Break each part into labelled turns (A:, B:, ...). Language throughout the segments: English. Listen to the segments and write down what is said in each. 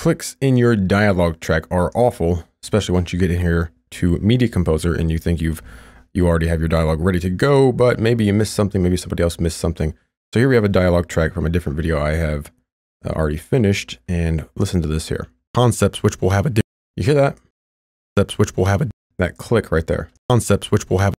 A: Clicks in your dialogue track are awful, especially once you get in here to Media Composer and you think you've you already have your dialogue ready to go, but maybe you missed something, maybe somebody else missed something. So here we have a dialogue track from a different video I have uh, already finished, and listen to this here. Concepts which will have a, you hear that? Concepts which will have a, that click right there. Concepts which will have,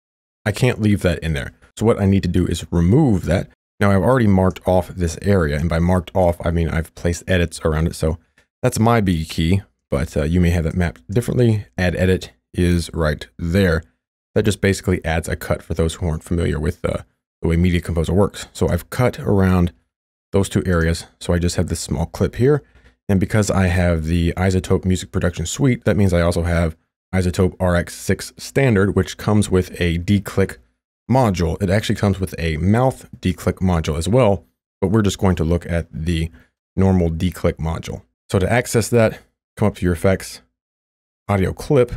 A: I can't leave that in there. So what I need to do is remove that. Now I've already marked off this area, and by marked off, I mean I've placed edits around it. So that's my B key, but uh, you may have that mapped differently. Add edit is right there. That just basically adds a cut for those who aren't familiar with uh, the way Media Composer works. So I've cut around those two areas. So I just have this small clip here. And because I have the iZotope Music Production Suite, that means I also have iZotope RX6 Standard, which comes with a declick module. It actually comes with a mouth declick module as well, but we're just going to look at the normal declick module. So to access that, come up to your effects, audio clip,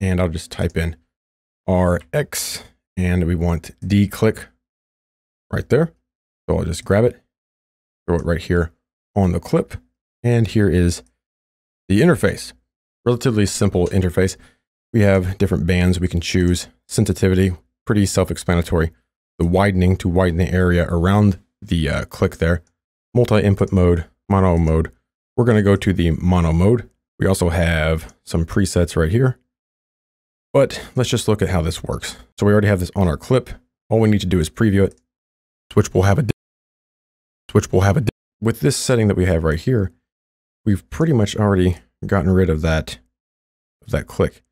A: and I'll just type in RX, and we want declick right there. So I'll just grab it, throw it right here on the clip. And here is the interface. Relatively simple interface. We have different bands we can choose. Sensitivity, pretty self-explanatory. The widening to widen the area around the uh, click there. Multi-input mode, mono mode. We're going to go to the mono mode. We also have some presets right here. But let's just look at how this works. So we already have this on our clip. All we need to do is preview it. Switch will have a Switch will have a with this setting that we have right here. We've pretty much already gotten rid of that of that click.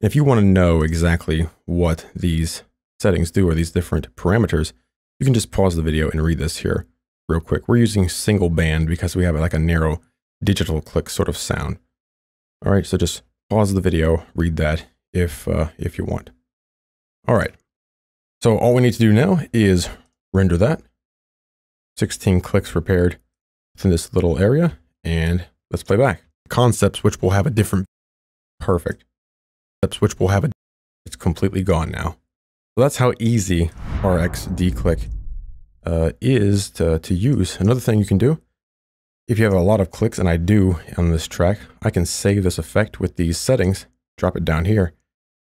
A: If you want to know exactly what these settings do or these different parameters, you can just pause the video and read this here real quick. We're using single band because we have like a narrow digital click sort of sound. All right, so just pause the video, read that if uh, if you want. All right. So all we need to do now is render that. 16 clicks repaired within this little area. And let's play back. Concepts which will have a different, perfect. Concepts which will have a, it's completely gone now. So that's how easy RX declick uh, is to, to use. Another thing you can do, if you have a lot of clicks, and I do on this track, I can save this effect with these settings, drop it down here,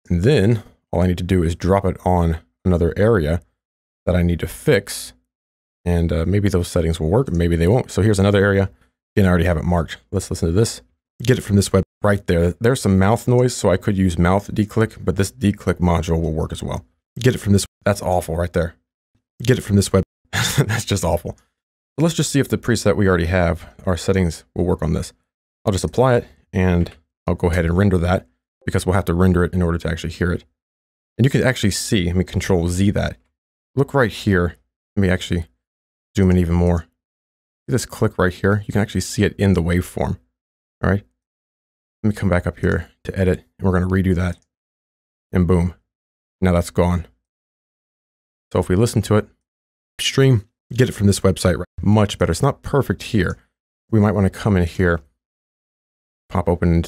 A: and then all I need to do is drop it on another area that I need to fix. And uh, maybe those settings will work, maybe they won't. So here's another area. Again, I already have it marked. Let's listen to this. Get it from this web right there. There's some mouth noise, so I could use mouth declick, but this declick module will work as well. Get it from this. That's awful right there. Get it from this web. That's just awful. Let's just see if the preset we already have, our settings will work on this. I'll just apply it and I'll go ahead and render that because we'll have to render it in order to actually hear it. And you can actually see, let me control Z that. Look right here. Let me actually zoom in even more. This click right here, you can actually see it in the waveform. All right. Let me come back up here to edit and we're going to redo that. And boom. Now that's gone. So if we listen to it, stream, get it from this website, right? much better. It's not perfect here. We might want to come in here, pop open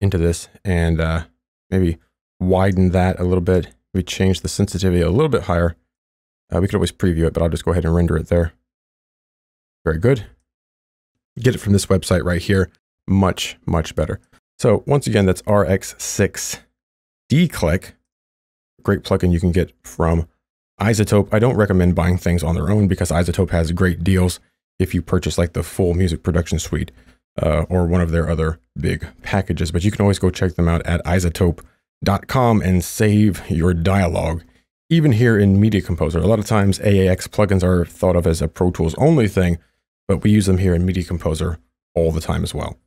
A: into this and uh, maybe widen that a little bit. We change the sensitivity a little bit higher. Uh, we could always preview it, but I'll just go ahead and render it there. Very good. Get it from this website right here. Much, much better. So once again, that's RX6 declick. Great plugin you can get from iZotope. I don't recommend buying things on their own because iZotope has great deals if you purchase like the full music production suite uh, or one of their other big packages. But you can always go check them out at izotope.com and save your dialogue. Even here in Media Composer, a lot of times AAX plugins are thought of as a Pro Tools only thing, but we use them here in Media Composer all the time as well.